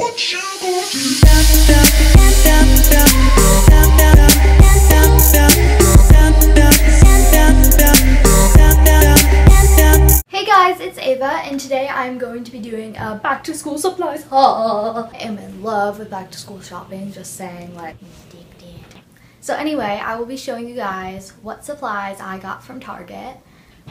Hey guys, it's Ava, and today I'm going to be doing a back to school supplies haul. I am in love with back to school shopping, just saying, like, so anyway, I will be showing you guys what supplies I got from Target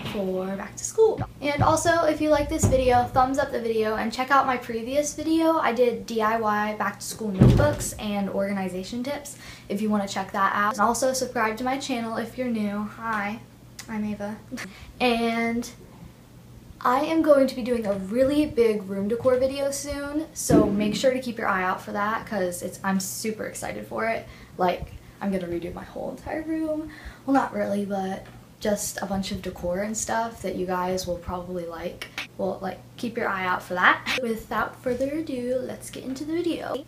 for back to school. And also, if you like this video, thumbs up the video and check out my previous video. I did DIY back to school notebooks and organization tips if you want to check that out. And also subscribe to my channel if you're new. Hi, I'm Ava. And I am going to be doing a really big room decor video soon, so make sure to keep your eye out for that because it's I'm super excited for it. Like, I'm gonna redo my whole entire room. Well, not really, but just a bunch of decor and stuff that you guys will probably like. Well, like, keep your eye out for that. Without further ado, let's get into the video.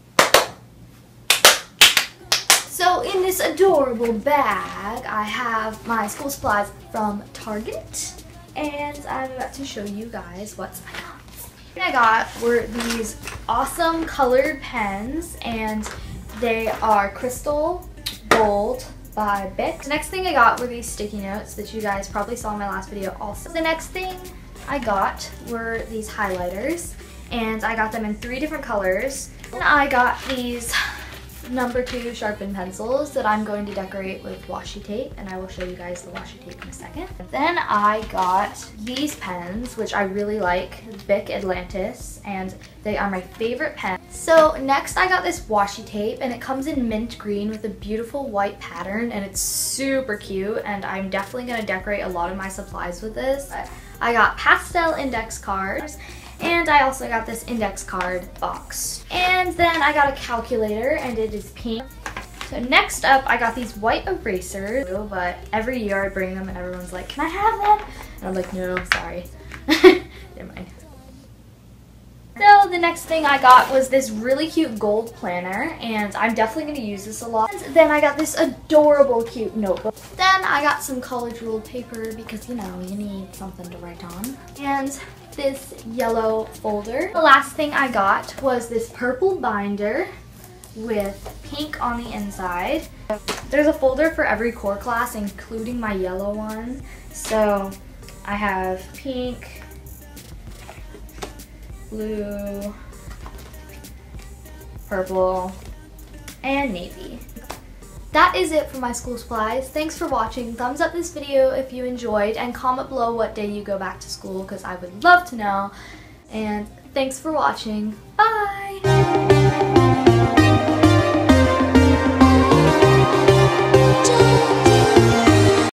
So in this adorable bag, I have my school supplies from Target and I'm about to show you guys what's I got. What I got were these awesome colored pens and they are crystal gold Bic. The next thing I got were these sticky notes that you guys probably saw in my last video also. The next thing I got were these highlighters and I got them in three different colors. And I got these number two sharpened pencils that I'm going to decorate with washi tape and I will show you guys the washi tape in a second. Then I got these pens which I really like, Bic Atlantis and they are my favorite pen. So next I got this washi tape and it comes in mint green with a beautiful white pattern and it's super cute and I'm definitely going to decorate a lot of my supplies with this. I got pastel index cards and I also got this index card box. And then I got a calculator and it is pink. So next up, I got these white erasers, oh, but every year I bring them and everyone's like, can I have them? And I'm like, no, sorry. Never mind. So the next thing I got was this really cute gold planner and I'm definitely going to use this a lot. And then I got this adorable cute notebook. Then I got some college ruled paper because you know you need something to write on. And this yellow folder. The last thing I got was this purple binder with pink on the inside. There's a folder for every core class including my yellow one. So I have pink, blue, purple, and navy. That is it for my school supplies. Thanks for watching. Thumbs up this video if you enjoyed and comment below what day you go back to school because I would love to know. And thanks for watching. Bye!